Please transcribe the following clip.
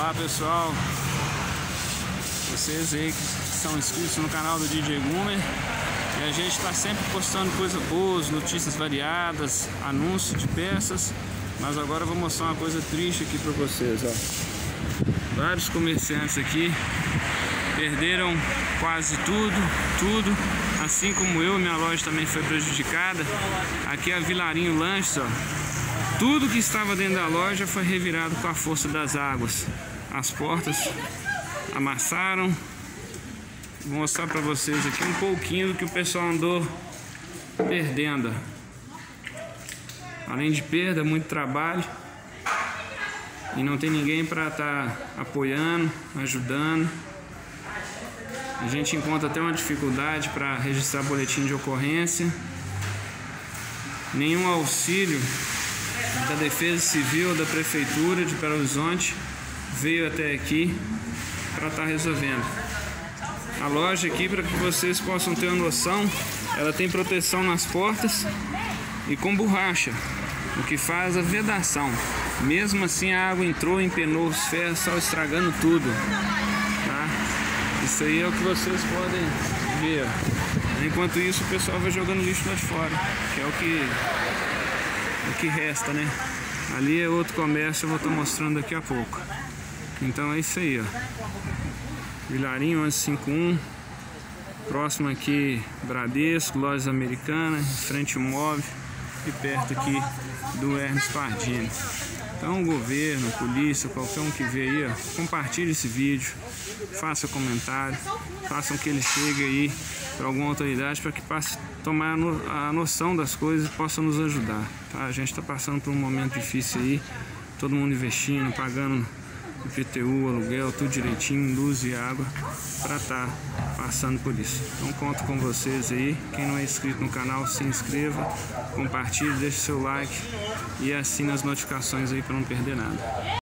Olá pessoal, vocês aí que são inscritos no canal do DJ Gumer e a gente está sempre postando coisas boas, notícias variadas, anúncios de peças, mas agora eu vou mostrar uma coisa triste aqui para vocês, ó. Vários comerciantes aqui perderam quase tudo, tudo, assim como eu, minha loja também foi prejudicada. Aqui é a Vilarinho Lanches, ó. Tudo que estava dentro da loja foi revirado com a força das águas. As portas amassaram. Vou mostrar para vocês aqui um pouquinho do que o pessoal andou perdendo. Além de perda, muito trabalho. E não tem ninguém para estar tá apoiando, ajudando. A gente encontra até uma dificuldade para registrar boletim de ocorrência. Nenhum auxílio da Defesa Civil da Prefeitura de Belo Horizonte veio até aqui para estar tá resolvendo. A loja aqui, para que vocês possam ter uma noção, ela tem proteção nas portas e com borracha, o que faz a vedação. Mesmo assim a água entrou, empenou os ferros, só estragando tudo. Tá? Isso aí é o que vocês podem ver. Enquanto isso o pessoal vai jogando lixo lá fora, que é o que o que resta, né? Ali é outro comércio, eu vou estar mostrando daqui a pouco. Então é isso aí, ó. Vilarinho 1151. Próximo aqui, Bradesco, Lojas Americanas, frente ao móvel e perto aqui do Hermes Pardini. Então, governo, polícia, qualquer um que vê aí, ó, compartilhe esse vídeo, faça comentário, façam que ele chegue aí para alguma autoridade para que passe tomar a noção das coisas e possa nos ajudar. Tá? A gente está passando por um momento difícil aí, todo mundo investindo, pagando IPTU, aluguel, tudo direitinho, luz e água, para estar tá passando por isso. Então conto com vocês aí. Quem não é inscrito no canal, se inscreva, compartilhe, deixe seu like e assine as notificações aí para não perder nada.